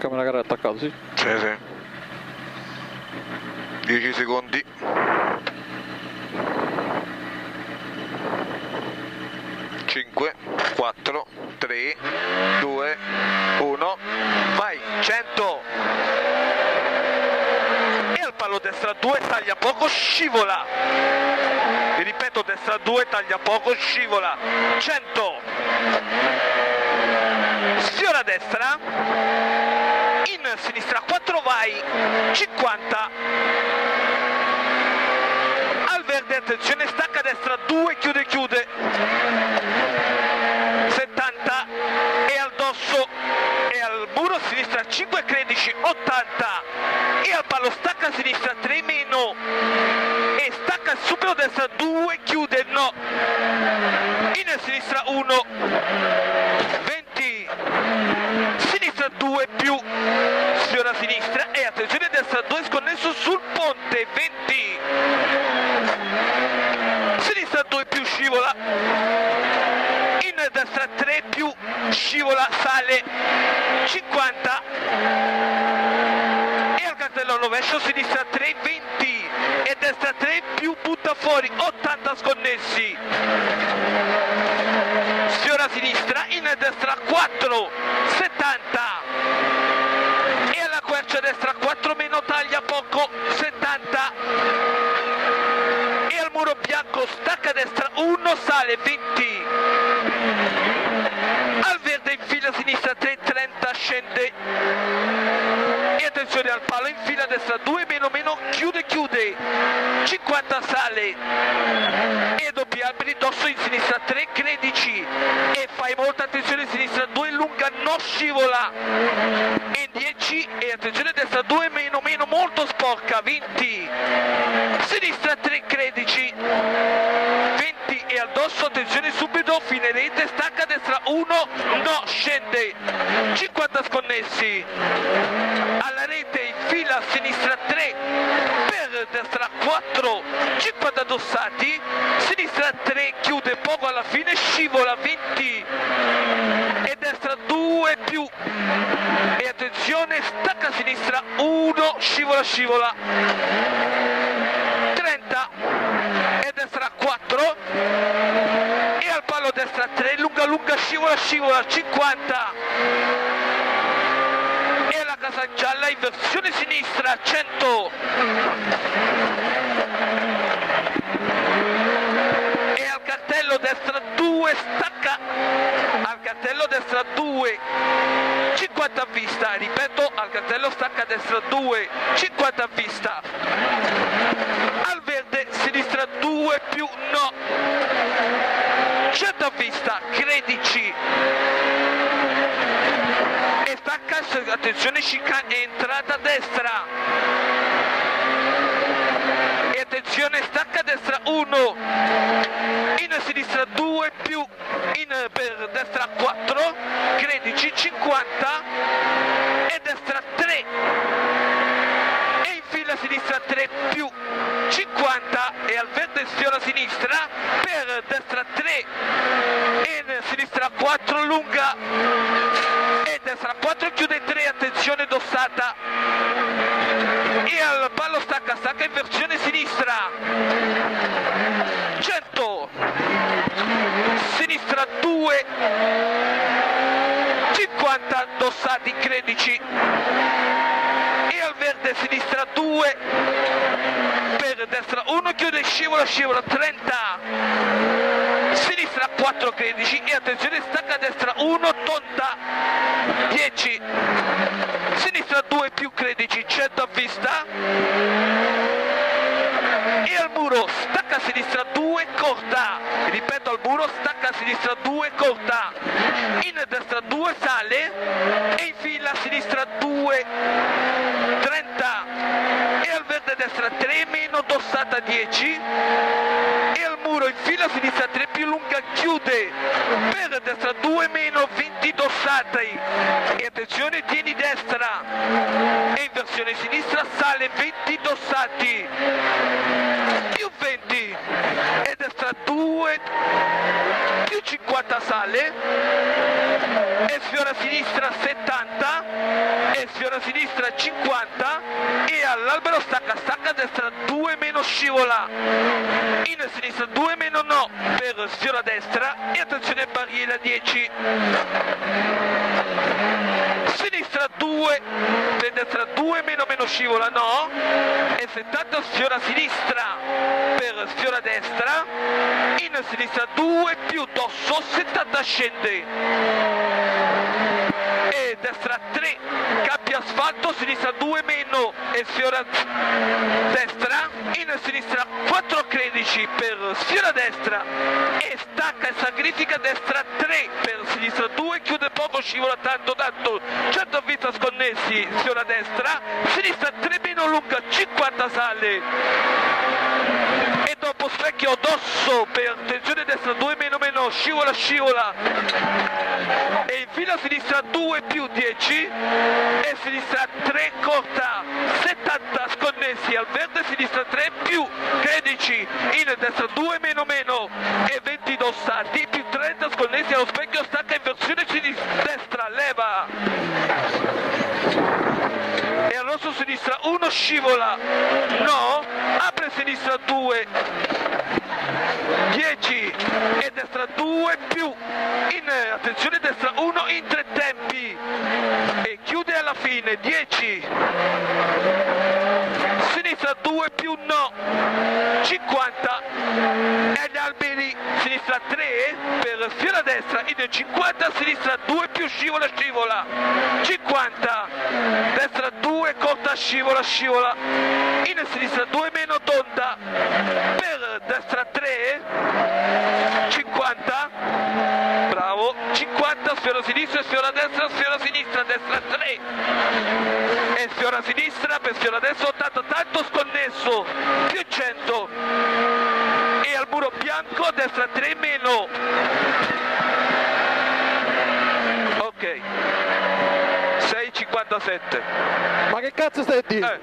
Camera gara attaccato, sì? Sì, sì. 10 secondi. Cinque, quattro, tre, due, uno, vai, 100! E al palo destra 2 taglia poco, scivola! Vi ripeto, destra 2 taglia poco, scivola! 100! Sfiora destra, in sinistra. 4 vai, 50, al verde attenzione, stacca a destra 2, chiude, chiude, 70 e al dosso e al muro a sinistra 5 credici, 80 e al palo stacca a sinistra 3 meno. E stacca subito a destra 2, chiude, no, in sinistra 1, 20, sinistra 2 più. Sfiora a sinistra e attenzione destra 2 sconnesso sul ponte 20 sinistra 2 più scivola. In destra 3 più scivola sale 50 e al cartello rovescio sinistra 3 20 e destra 3 più butta fuori 80 sconnessi. a in destra 4 70 e alla quercia destra 4 meno taglia poco 70 e al muro bianco stacca destra 1 sale 20 al verde infila a sinistra 3 30 scende. E attenzione al palo infila a destra 2 meno meno chiude chiude. 50 sale alberi dosso in sinistra 3 credici e fai molta attenzione in sinistra 2 lunga non scivola. E 10 e attenzione destra 2 meno meno molto sporca 20 sinistra 3 credici 20 e al dosso attenzione subito fine rete stacca destra 1 no scende. 50 sconnessi. Alla rete infila a sinistra 3 per destra 4 50 addossati sinistra 3 chiude poco alla fine scivola 20 e destra 2 più. E attenzione stacca a sinistra 1 scivola scivola 30 e destra 4 e al palo destra 3 lunga lunga scivola scivola 50 casa gialla in versione sinistra 100 e al cartello destra 2 stacca. Al cartello destra 2 50 a vista. Ripeto al cartello stacca destra 2 50 a vista al verde sinistra 2 più no 100 a vista credici stacca attenzione chicane entrata a destra. E attenzione stacca a destra 1 in sinistra 2 più in per destra 4 credici 50 e destra 3 e infila a sinistra 3 più 50 e al verde sfiora sinistra per destra 3 e in sinistra 4 lunga. E destra 4 chiude 3 attenzione dossata. E al ballo stacca stacca in versione sinistra. 100 sinistra 2 50 dossati credici. E al verde sinistra 2 per destra 1 chiude scivola scivola 30 sinistra 4 credici e attenzione stacca a destra 1 tonda 10 sinistra 2 più credici 100 a vista. E al muro stacca a sinistra 2 corta. Ripeto al muro stacca a sinistra 2 corta. In destra 2 sale. E infila a sinistra 2 30 e al verde destra 3 meno dossata 10 e al muro infila a sinistra 3 più lunga chiude per destra 2 meno 20 dossati e attenzione tieni destra. E in versione sinistra sale 20 dossati più 20 e destra 2 più 50 sale e sfiora sinistra 70 e sfiora sinistra 50 e all'albero stacca, stacca a destra 2 meno scivola, in sinistra 2 meno no per sfiora destra e attenzione barriera 10 sinistra 2 per destra 2 meno meno scivola no 70 sfiora sinistra per sfiora destra in sinistra 2 più dosso 70 scende. E destra 3 cappia asfalto sinistra 2 meno e sfiora destra in sinistra 4 13 per sfiora destra e stacca e sacrifica destra 3 per sinistra. 2 chiude poco scivola tanto tanto. 100 vita sconnessi sfiora destra. Sinistra 3 meno lunga 50 sale. E dopo specchio dosso per tensione destra 2 meno meno scivola scivola. E infila a sinistra 2 più 10 e sinistra 3 corta 70 sconnessi al verde sinistra 3 più 13 in destra 2 meno meno e 20 dossati più 30 sconnessi allo specchio stacca inversione sinistra destra leva. E al rosso sinistra 1 scivola no apre sinistra 2 10 e destra 2 più in attenzione destra 1 in tre tempi. E chiude alla fine 10 sinistra 2 più no. 50 alberi sinistra 3 per sfiora destra in 50 sinistra 2 più scivola scivola. 50 destra 2 corta scivola scivola. In sinistra 2 meno tonda. Per destra 3 50 bravo. 50 sfiora sinistra sfiora destra sfiora sinistra destra 3 e sfiora sinistra per sfiora destra 80 tanto sconnesso. Più 100 e al muro bianco destra 3 meno ok 6,57 Ma che cazzo stai a dire? eh.